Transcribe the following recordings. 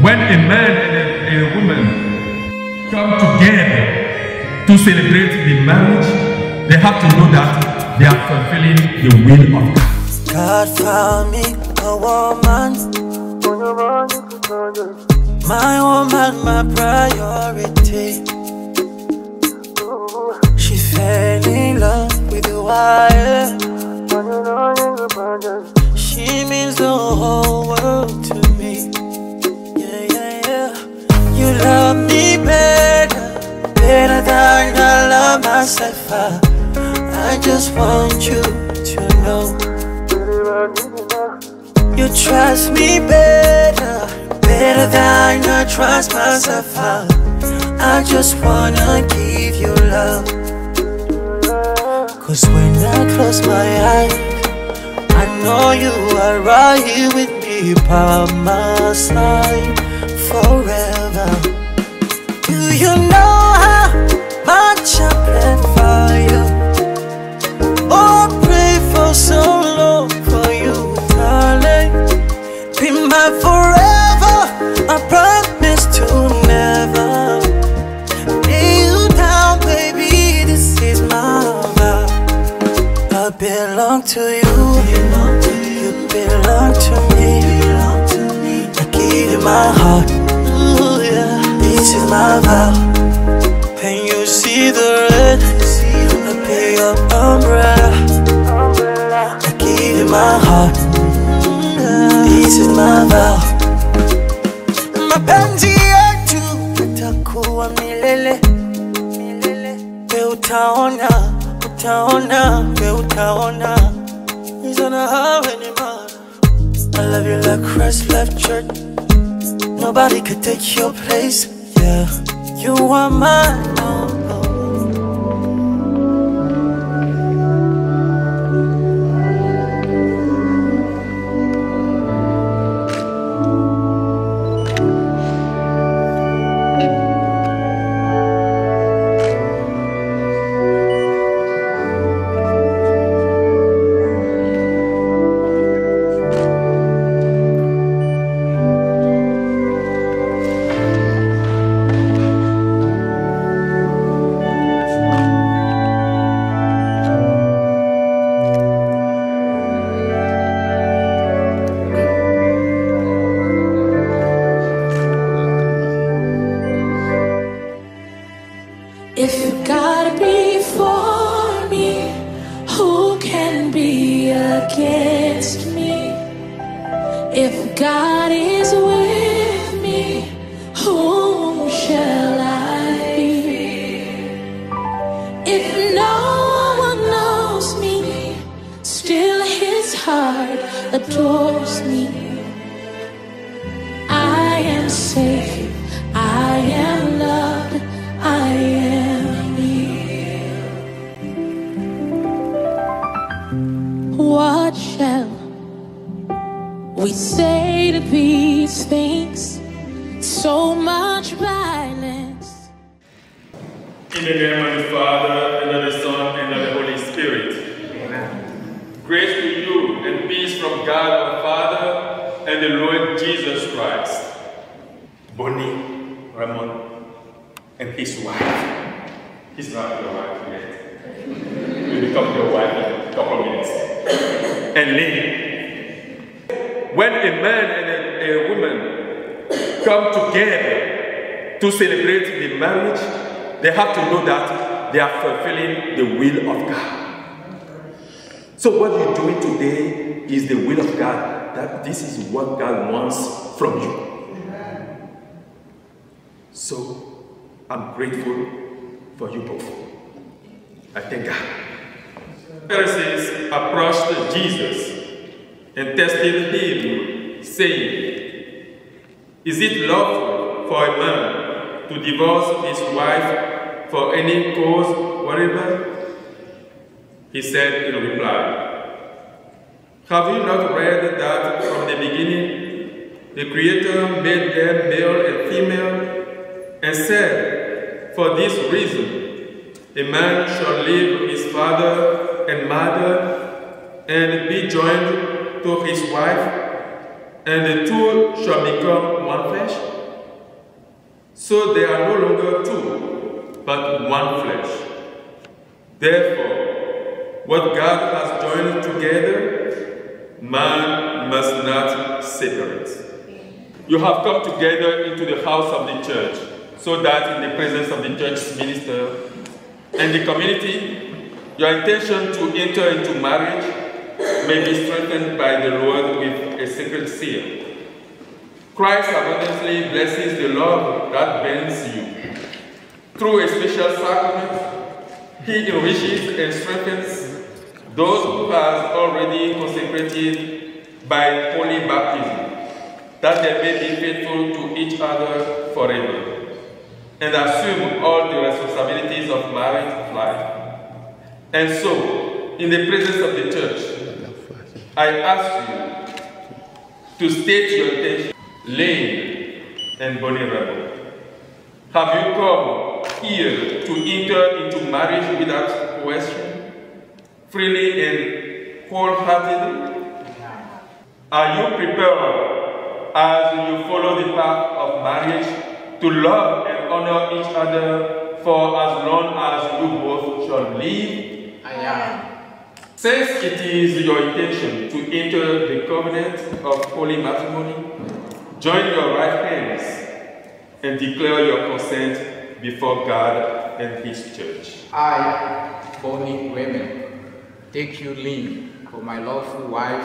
When a man and a, a woman come together to celebrate the marriage, they have to know that they are fulfilling the will of God. God found me a woman. My woman, my priority. She fell in love with the wire. She means the whole world to love me better, better than I love myself. I, just want you to know. You trust me better, better than I trust myself. I, I just wanna give you love. Cause when I close my eyes, I know you are right here with me by my side forever. Do you know I am loved, I am near. What shall we say to these things? So much violence. In the name of the Father, and of the Son, and of the Holy Spirit. Amen. Grace to you and peace from God our Father and the Lord Jesus Christ. Boni Ramon and his wife. He's not your wife yet. Will become your wife in a couple of minutes. And Lynn. When a man and a, a woman come together to celebrate the marriage, they have to know that they are fulfilling the will of God. So, what you're doing today is the will of God. That this is what God wants from you. So, I'm grateful for you both. I thank God. Pharisees approached Jesus and tested him, saying, Is it lawful for a man to divorce his wife for any cause whatever? He said in reply, Have you not read that from the beginning the Creator made them male and female, and said, For this reason, a man shall leave his father and mother and be joined to his wife, and the two shall become one flesh. So they are no longer two, but one flesh. Therefore, what God has joined together, man must not separate. You have come together into the house of the church, so that in the presence of the church minister and the community, your intention to enter into marriage may be strengthened by the Lord with a sacred seal. Christ abundantly blesses the love that binds you. Through a special sacrament, he enriches and strengthens those who have already consecrated by holy baptism, that they may be faithful to each other forever, and assume all the responsibilities of married life. And so, in the presence of the church, I ask you to state your intention, lame and vulnerable. Have you come here to enter into marriage without question, freely and wholeheartedly? Are you prepared as you follow the path of marriage to love and honor each other for as long as you both shall live? I am. Since it is your intention to enter the covenant of holy matrimony, join your right hands and declare your consent before God and His church. I, Boni Women, take you leave for my lawful wife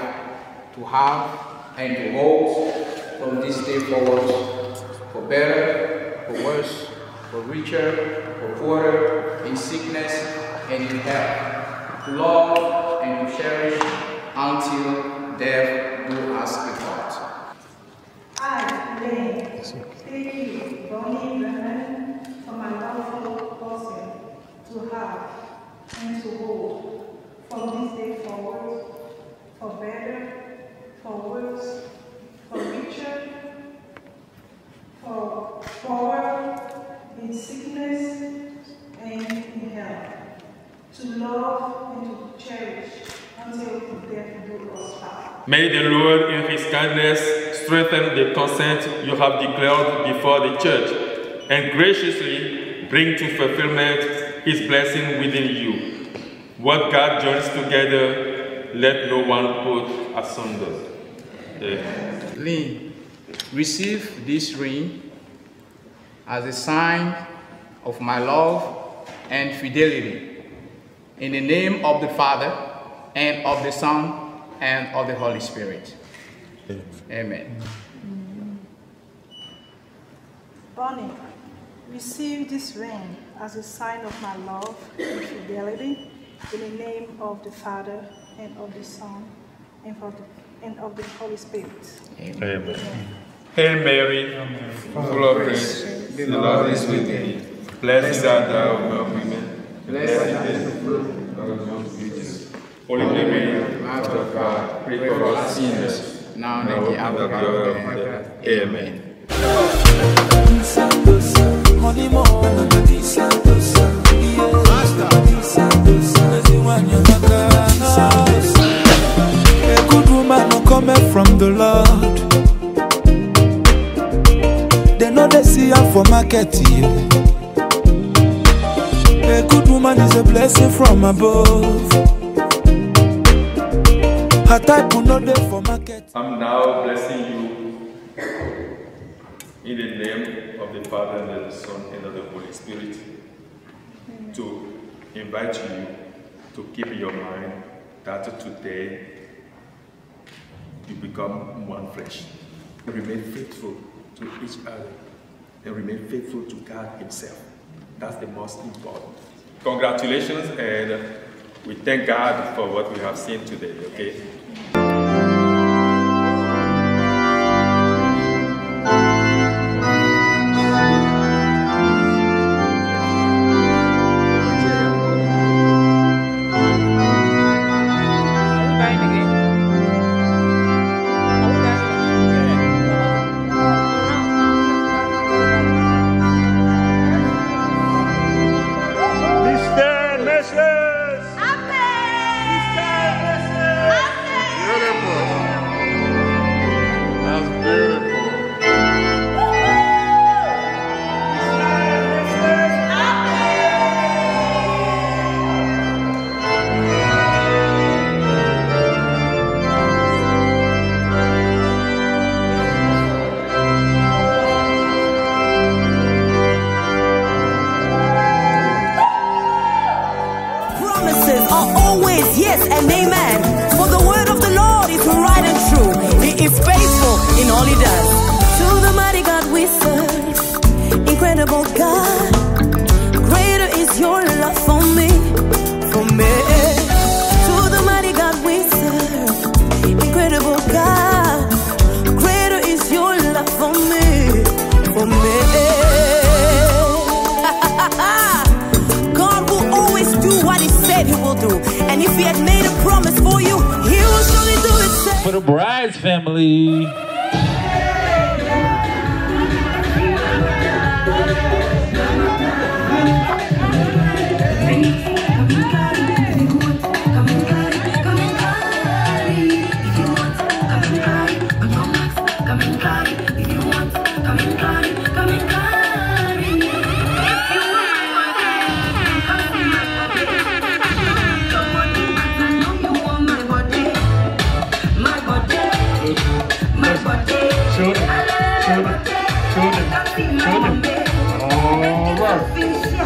to have and to hold from this day forward, for better, for worse, for richer, for poorer, in sickness and in health, to love and to cherish until death do us apart. I, Lynn, take you, Boni Brennan, from my lawful person, to have and to hold, from this day forward, for better, for worse, for richer, for poorer, in sickness and in health, to love and to cherish until death do us part. May the Lord, in His kindness, strengthen the consent you have declared before the church and graciously bring to fulfillment His blessing within you. What God joins together, let no one put asunder. Amen. Lynn, receive this ring as a sign of my love and fidelity. In the name of the Father, and of the Son, and of the Holy Spirit. Amen. Boni, receive this ring as a sign of my love and fidelity in the name of the Father and of the Son and of the, and of the Holy Spirit. Amen. Hail Mary, full of grace, the Lord is with thee. Blessed art thou among women, blessed is the fruit of thy womb, Jesus. Holy Mary, Mother of God, pray for us sinners, Now and at the hour of our death. Amen. A good woman no cometh from the Lord. For market here. A good woman is a blessing from above. Her type will not there for market. I'm now blessing you in the name of the Father and the Son and of the Holy Spirit to invite you to keep in your mind that today you become one flesh. Remain faithful to each other and remain faithful to God Himself. That's the most important. Congratulations, and we thank God for what we have seen today, okay? If He had made a promise for you, He will surely do it. For the bride's family.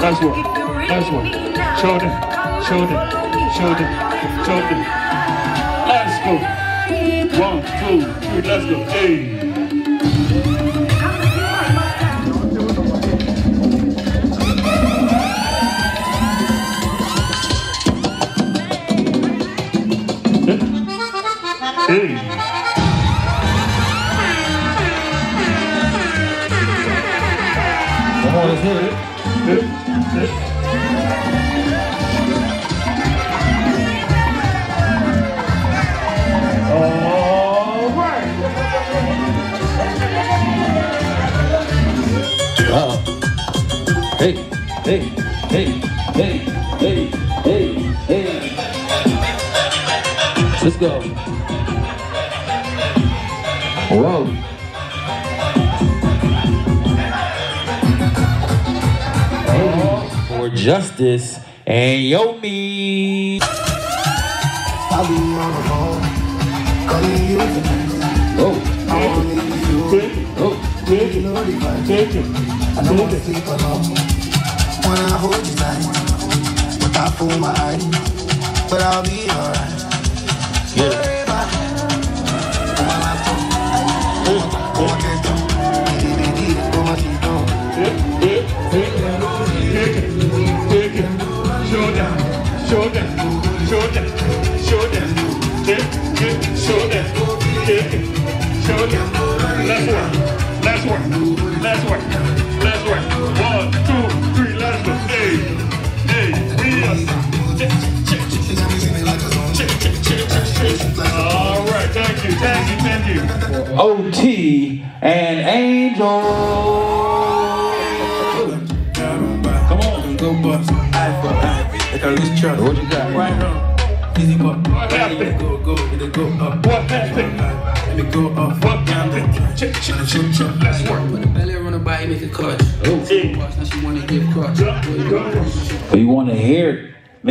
That's what, that's what. Show them, show them, show them, show them. Let's go. One, two, three, let's go. Hey. Hey. Come on, let's hear it. All right. Hey, hey, hey, hey, hey, hey, hey. Let's go. Whoa. Justice and yo me. I'll be on the phone, calling you tonight. Oh, I wanna you, oh. take you know it, the vibe. take it. I don't wanna sleep alone. Wanna hold you tight, but I fool my eyes. But I'll be alright. Get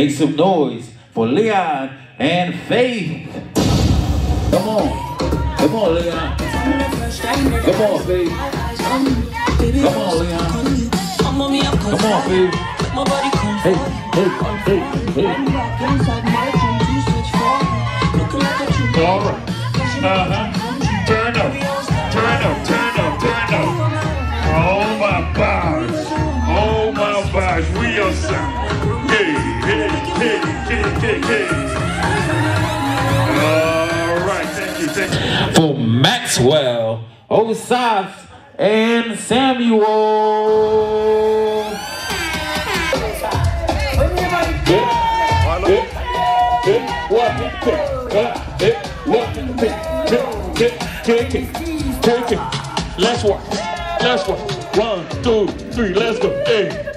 make some noise for Leon and Faith. Come on. Come on, Leon. Come on, Faith. Come on, Leon. Come on, Faith. Hey, hey, hey, hey. All right. Uh-huh. Right. Thank you. For Maxwell, Osaf, and Samuel. Take it, take it. Let's work. Let's work. One, two, three. Let's go. Hey, hey.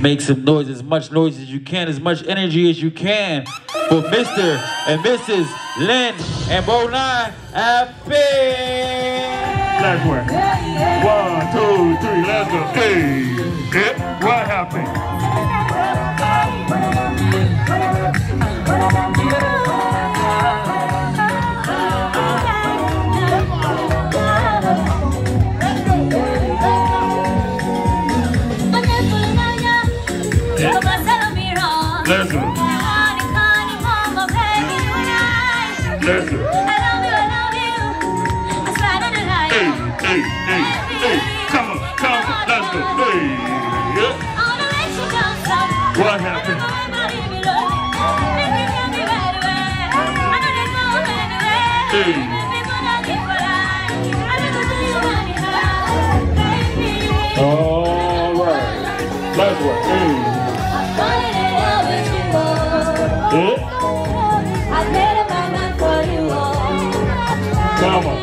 Make some noise, as much noise as you can, as much energy as you can for Mr. and Mrs. Lynn and Bonai. Let's work. One, two, three, let's go. Hey, yeah, what happened? Come on.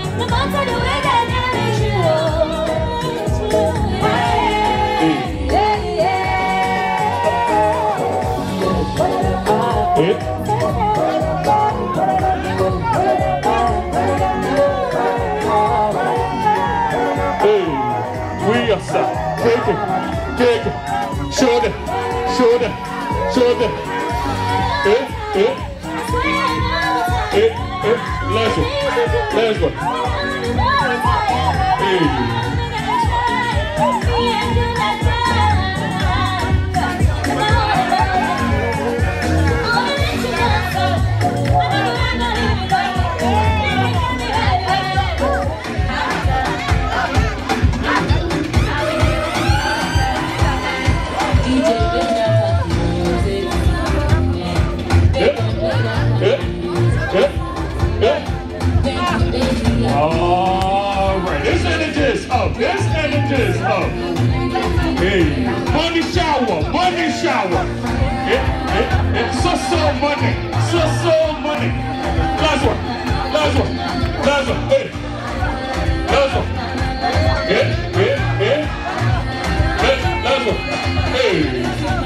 Hey, we are set. Take it, take it. Shoulder, shoulder, shoulder. Let's go, let's go. Hey. All this energy is up. This energy is up. Hey, money shower, money shower. It, it, it's so so money, so so money. Last one, last one, last one. Hey, last one. Yeah, yeah, yeah. Last one. Hey.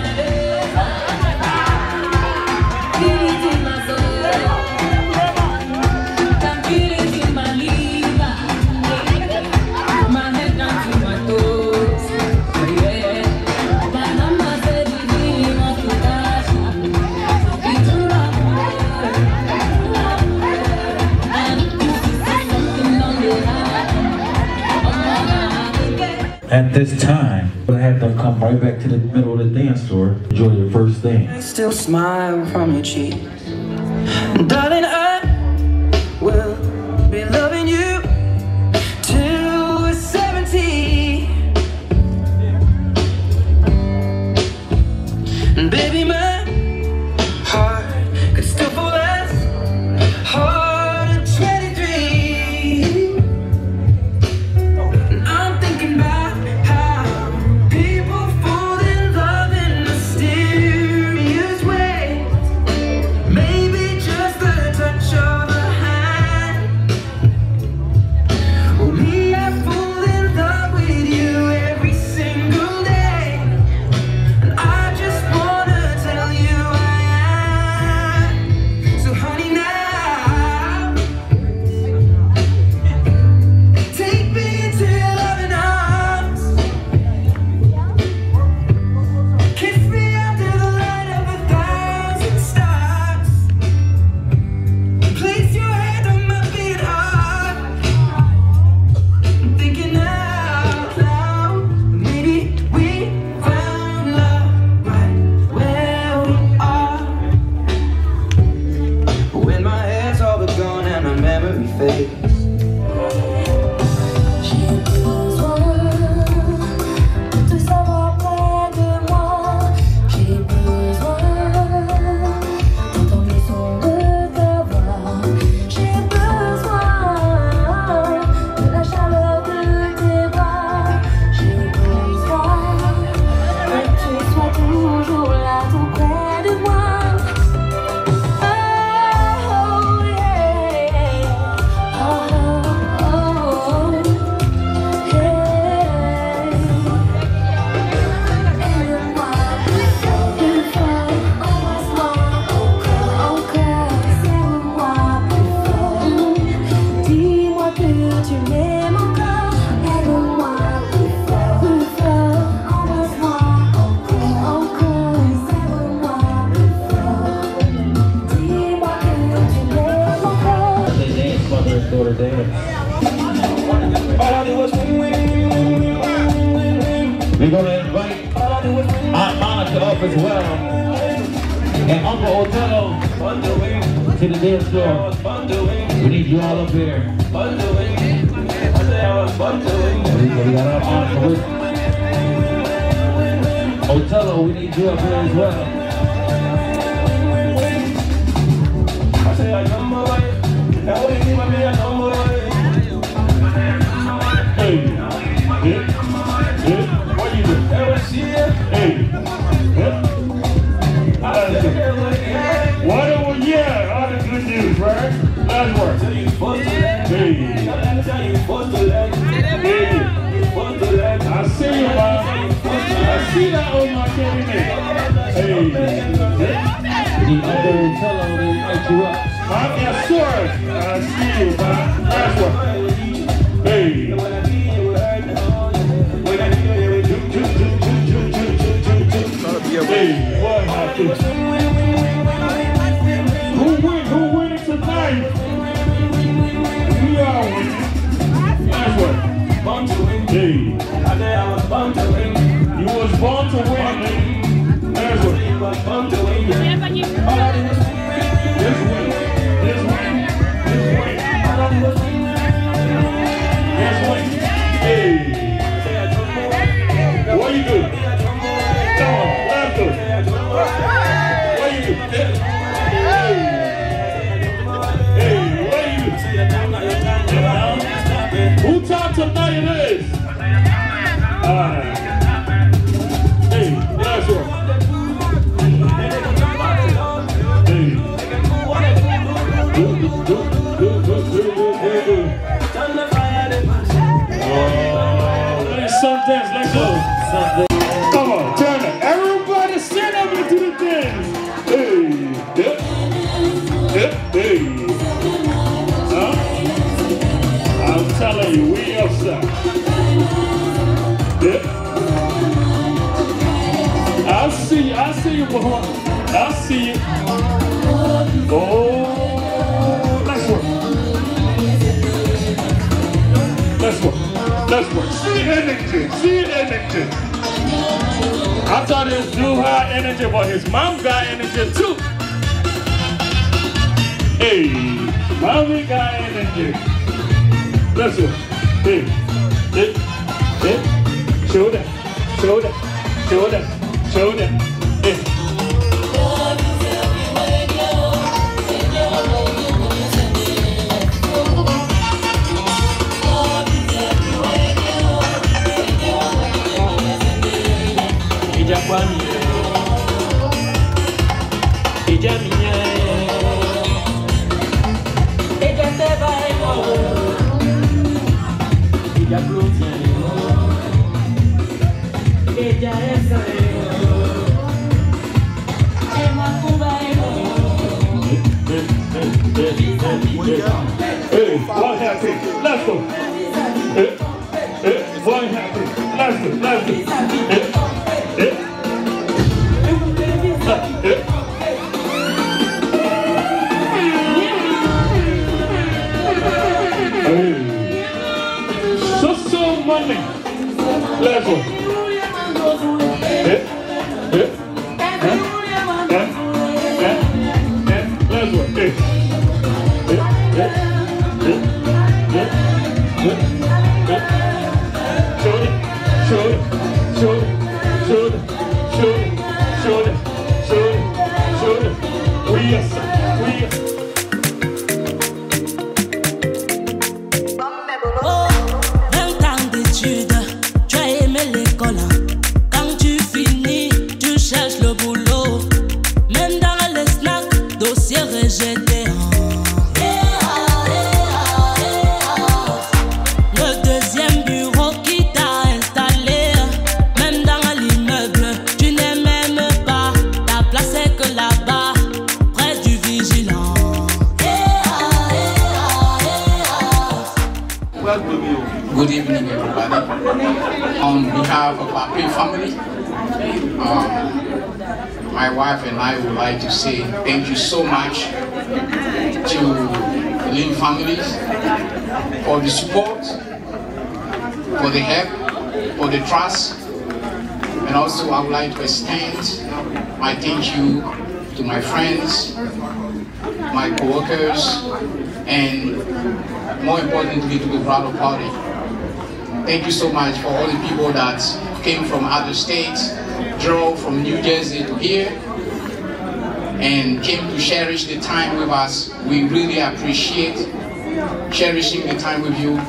At this time, we'll have them come right back to the middle of the dance floor, enjoy your first dance. Still smile from your cheek. Darling, I will We're going to invite Aunt Monica up as well. And Uncle Otello to the dance floor. We need you all up here. We got our we need you up here as well. I say I come away, now we need my man Hey. I see you, man. I see that. Hey. The other fellow light you up. I'm a sword. I see you, man. That's. Hey. Hey, what happened? too high energy, but his mom got energy too. Hey, mommy got energy. That's it. Hey, hey, hey. Show that, show that, show that, show that. Hey, one hand, let's go. for the trust. And also I would like to extend my thank you to my friends, my co-workers, and more importantly to the Bravo party. Thank you so much for all the people that came from other states, drove from New Jersey to here, and came to cherish the time with us. We really appreciate cherishing the time with you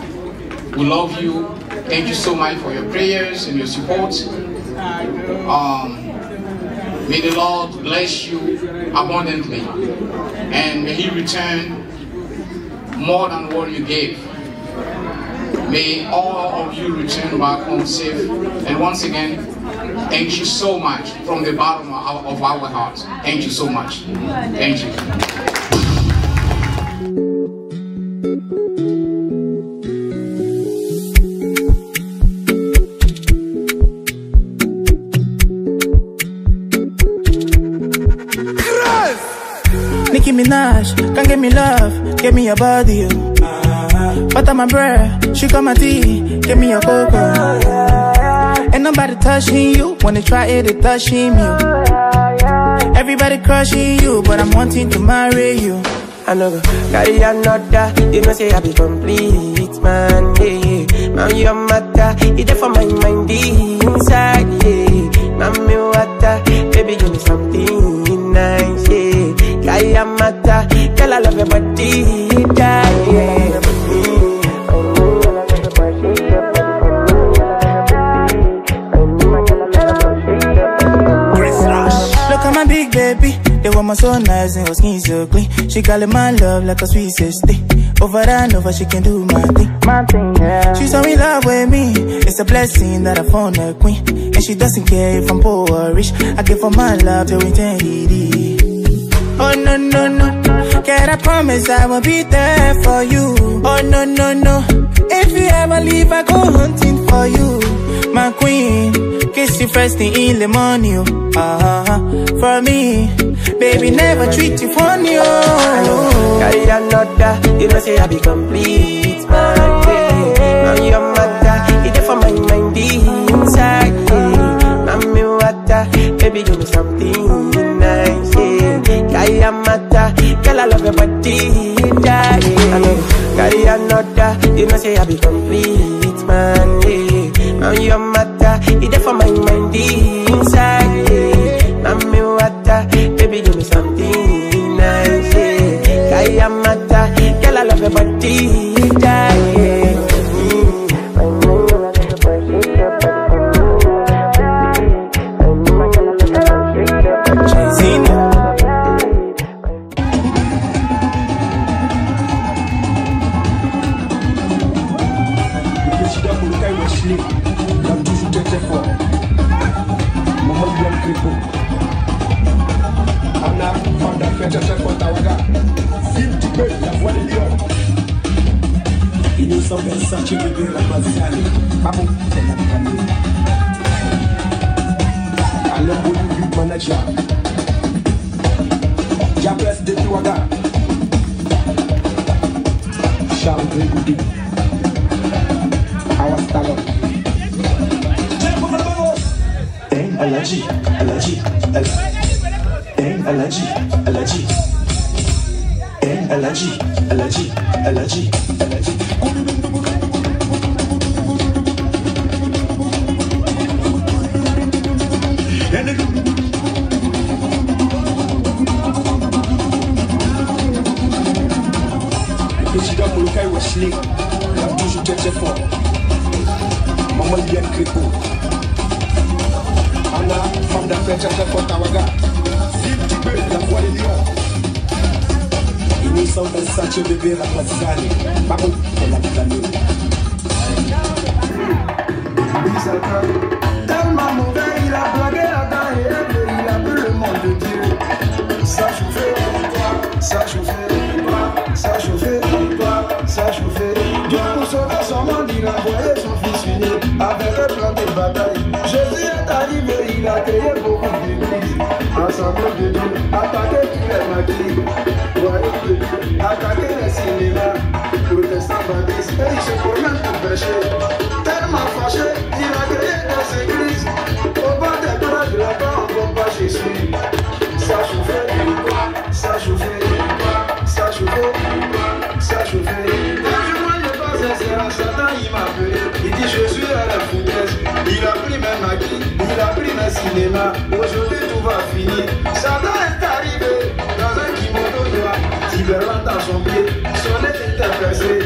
we love you. Thank you so much for your prayers and your support. Um, may the Lord bless you abundantly and may He return more than what you gave. May all of you return back home safe. And once again, thank you so much from the bottom of our, of our hearts. Thank you so much. Thank you. Minaj, can give me love, give me your body, oh. you. Butter my bread, sugar my tea, give me your cocoa. Ain't nobody touching you, wanna try it, they touching you. Oh. Everybody crushing you, but I'm wanting to marry you. I know go carry another, you know say I be complete, man, yeah. Man, your matter, it there for my mind, woman so nice and her skin so clean. She calling my love like a sweet sister. Over and over, she can do my thing. My thing, yeah. She's so in love with me. It's a blessing that I found a queen. And she doesn't care if I'm poor or rich. I give her my love to eternity. Oh no no no, I promise I will be there for you? Oh no no no, if you ever leave I go hunting for you, my queen. Kiss you first thing in the morning, oh. uh-huh. for me, baby never treat you funny. Oh. Carry another, you know say I be complete, man. Now your matter, it there for my mind, inside. Mami, water, baby, give me something love your yeah. I know, carry another, you know say I be complete, man, yeah. Now your matter, it there for Charles Grégoudi. Awas Talon. Hey, Alaji, Alaji, Alaji. Hey, Alaji, Alaji. Hey, Alaji, Alaji, Wesley l'a toujours été fort. Maman Liam Crépo. Anna, femme d'affaires très fort Tawaga. Phil Dubé, la voix des lions. Innocent Versace, bébé, la Mazali. Babou, c'est la famille. Tellement mauvais, il envoyé son fils unique avec un plan de bataille. Jésus est arrivé, il a créé beaucoup d'églises. Ensemble de Dieu, attaquer tous les maquis. Royaume de attaquer les cinémas. Protestants baptistes, et il se promène pour pécher. Aujourd'hui tout va finir. Satan est arrivé dans un kimono noir, Tiberland à son pied, son nez était percé.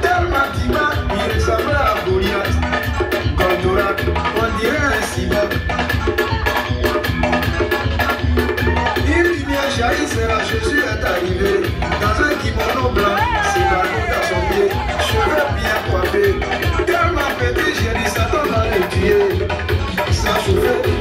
Tellement d'image, il ressemblait à Goliath. Goldorak, on dirait un cyborg. Une lumière jaillissera, Jésus est arrivé dans un kimono blanc, bâtons à son pied, cheveux bien coiffés. Tellement petit, j'ai dit Satan va le tuer. Ça a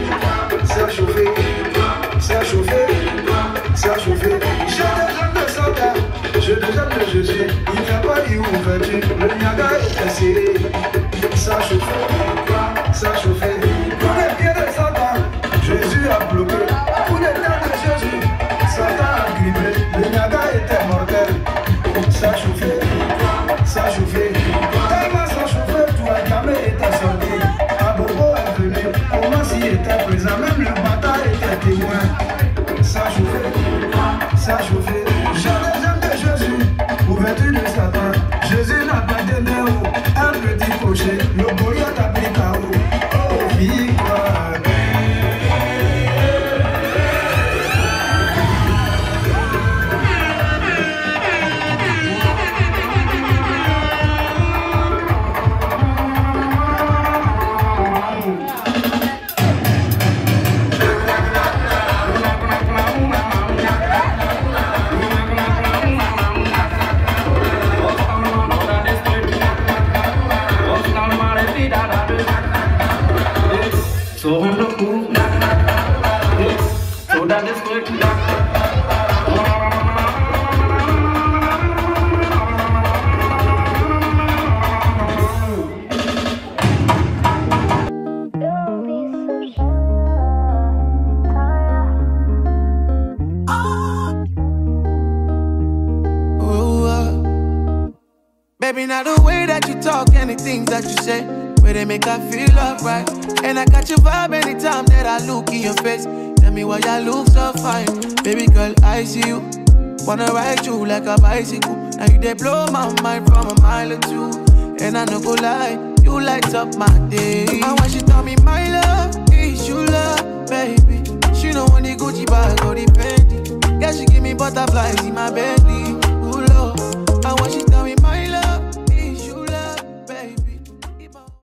Wanna ride you like a bicycle. Now you they blow my mind from a mile or two. And I no go lie, you light up my day. And when she tell me my love is you love, baby. She know want the Gucci bag or the Fendi. Yeah, she give me butterflies in my belly.